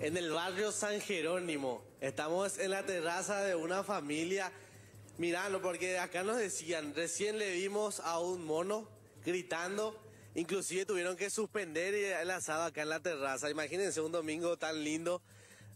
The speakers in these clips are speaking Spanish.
en el barrio San Jerónimo. Estamos en la terraza de una familia. Mirando, porque acá nos decían, recién le vimos a un mono gritando. Inclusive tuvieron que suspender el asado acá en la terraza. Imagínense un domingo tan lindo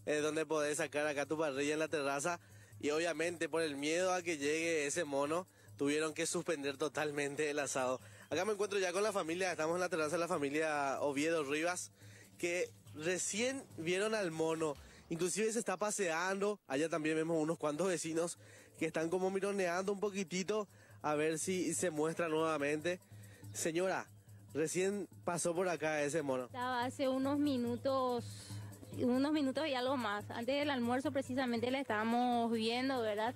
eh, donde podés sacar acá tu parrilla en la terraza. Y obviamente por el miedo a que llegue ese mono, tuvieron que suspender totalmente el asado. Acá me encuentro ya con la familia, estamos en la terraza de la familia Oviedo Rivas, que recién vieron al mono. Inclusive se está paseando. Allá también vemos unos cuantos vecinos que están como mironeando un poquitito a ver si se muestra nuevamente. Señora, recién pasó por acá ese mono. Estaba hace unos minutos, unos minutos y algo más. Antes del almuerzo precisamente le estábamos viendo, ¿verdad?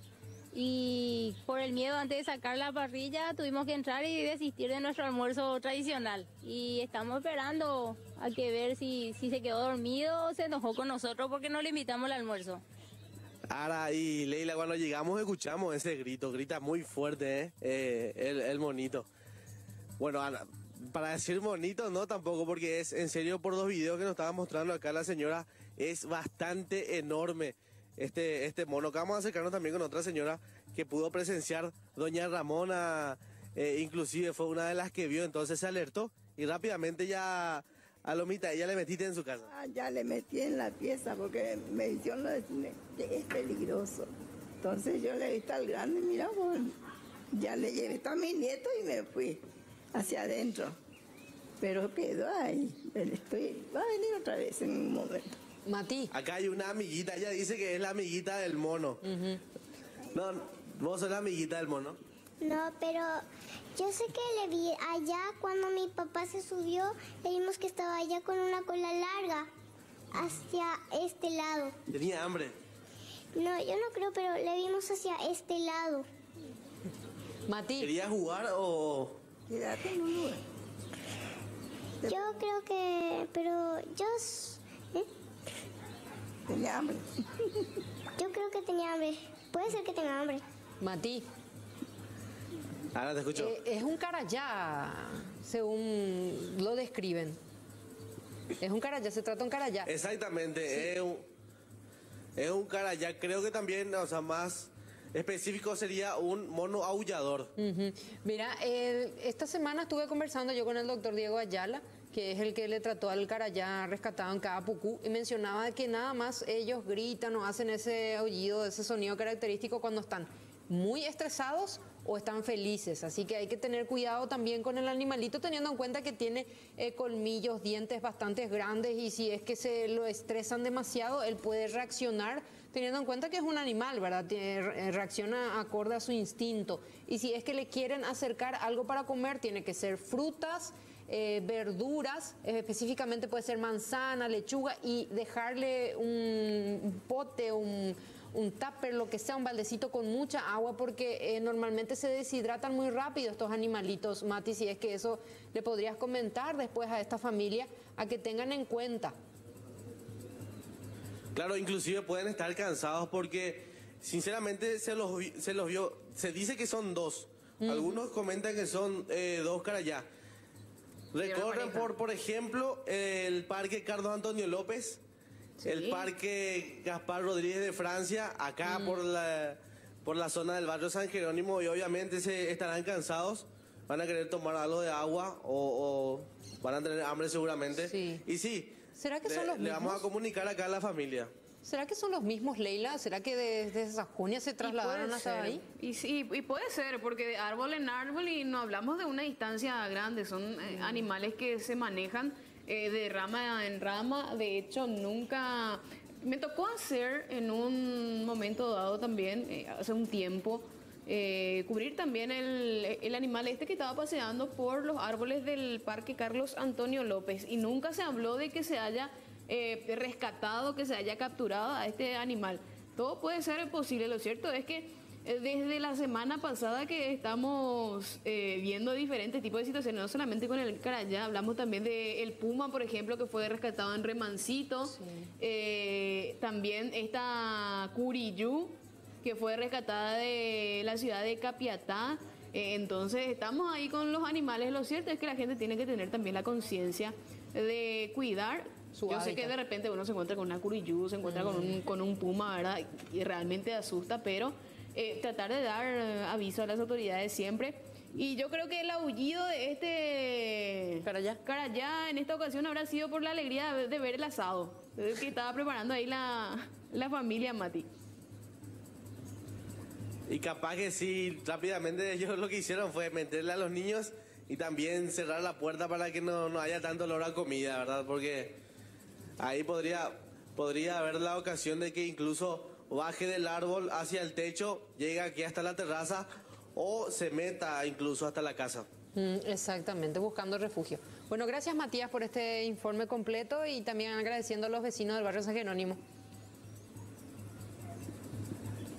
Y por el miedo antes de sacar la parrilla tuvimos que entrar y desistir de nuestro almuerzo tradicional y estamos esperando a que ver si, si se quedó dormido o se enojó con nosotros porque no le invitamos al almuerzo. Ahora, y Leila, cuando llegamos escuchamos ese grito, grita muy fuerte, ¿eh? eh el, el monito. Bueno, Ana, para decir bonito, no tampoco, porque es en serio por dos videos que nos estaba mostrando acá la señora, es bastante enorme este, este mono. Que vamos a acercarnos también con otra señora que pudo presenciar, doña Ramona, eh, inclusive fue una de las que vio, entonces se alertó y rápidamente ya a Lomita, ya le metiste en su casa. Ah, ya le metí en la pieza porque me dijeron lo de es peligroso. Entonces yo le dije al grande, mira, ya le llevé a mi nieto y me fui hacia adentro. Pero quedó ahí. Estoy, va a venir otra vez en un momento. Mati. Acá hay una amiguita, ella dice que es la amiguita del mono. No, vos sos la amiguita del mono. No, pero yo sé que le vi allá cuando mi papá se subió, le vimos que estaba allá con una cola larga hacia este lado. ¿Tenía hambre? No, yo no creo, pero le vimos hacia este lado. Mati. ¿Quería jugar o...? Quédate en un lugar. Yo creo que, pero yo... Tenía hambre. Yo creo que tenía hambre. Puede ser que tenga hambre. Mati. Ahora te escucho. Eh, es un carayá, según lo describen. Es un carayá, se trata de un carayá. Exactamente, es un, es un carayá. Creo que también, o sea, más específico sería un mono aullador. Mira, esta semana estuve conversando yo con el doctor Diego Ayala que es el que le trató al carayá rescatado en cada pucú, y mencionaba que nada más ellos gritan o hacen ese aullido, ese sonido característico cuando están muy estresados o están felices. Así que hay que tener cuidado también con el animalito, teniendo en cuenta que tiene eh, colmillos, dientes bastante grandes y si es que se lo estresan demasiado, él puede reaccionar, teniendo en cuenta que es un animal, ¿verdad? Eh, reacciona acorde a su instinto. Y si es que le quieren acercar algo para comer, tiene que ser frutas eh, verduras, específicamente puede ser manzana, lechuga, y dejarle un pote, un, un tupper, lo que sea, un baldecito con mucha agua, porque eh, normalmente se deshidratan muy rápido estos animalitos, Mati, si es que eso le podrías comentar después a esta familia, a que tengan en cuenta. Claro, inclusive pueden estar cansados porque sinceramente se los, se los vio, se dice que son dos. Algunos comentan que son eh, dos carayá. Recorren por, por ejemplo, el Parque Carlos Antonio López, el Parque Gaspar Rodríguez de Francia, acá mm. por la por la zona del barrio San Jerónimo y obviamente se estarán cansados, van a querer tomar algo de agua o, van a tener hambre seguramente. Y sí, ¿Será que son los le vamos a comunicar acá a la familia. ¿Será que son los mismos, Leila? ¿Será que desde Sajonia se trasladaron hasta ahí? Y, sí, y puede ser, porque de árbol en árbol y no hablamos de una distancia grande, son eh, animales que se manejan eh, de rama en rama. De hecho, nunca... Me tocó hacer en un momento dado también, eh, hace un tiempo, cubrir también el, el, animal este que estaba paseando por los árboles del Parque Carlos Antonio López y nunca se habló de que se haya eh, rescatado, que se haya capturado a este animal. Todo puede ser posible. Lo cierto es que eh, desde la semana pasada que estamos eh, viendo diferentes tipos de situaciones, no solamente con el carayá, hablamos también del el puma, por ejemplo, que fue rescatado en Remancito, también esta curiyú, que fue rescatada de la ciudad de Capiatá. entonces estamos ahí con los animales. Lo cierto es que la gente tiene que tener también la conciencia de cuidar Yo sé que de repente uno se encuentra con una curiyú, se encuentra con, un, con un puma, ¿verdad? Y realmente asusta, pero eh, tratar de dar eh, aviso a las autoridades siempre. Y yo creo que el aullido de este Carayá. Carayá en esta ocasión habrá sido por la alegría de, de ver el asado que estaba preparando ahí la, la familia Mati. Y capaz que sí, rápidamente ellos lo que hicieron fue meterle a los niños y también cerrar la puerta para que no, no haya tanto olor a comida, ¿verdad? Porque ahí podría, podría haber la ocasión de que incluso baje del árbol hacia el techo, llegue aquí hasta la terraza o se meta incluso hasta la casa. Mm, exactamente, buscando refugio. Bueno, gracias Matías por este informe completo y también agradeciendo a los vecinos del barrio San Jerónimo.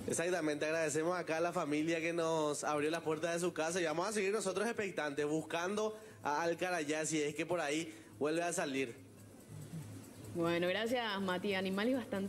Exactamente, agradecemos acá a la familia que nos abrió las puertas de su casa y vamos a seguir nosotros expectantes, buscando a Alcarayá si es que por ahí vuelve a salir. Bueno, gracias Mati. Animales bastante